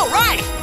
All right!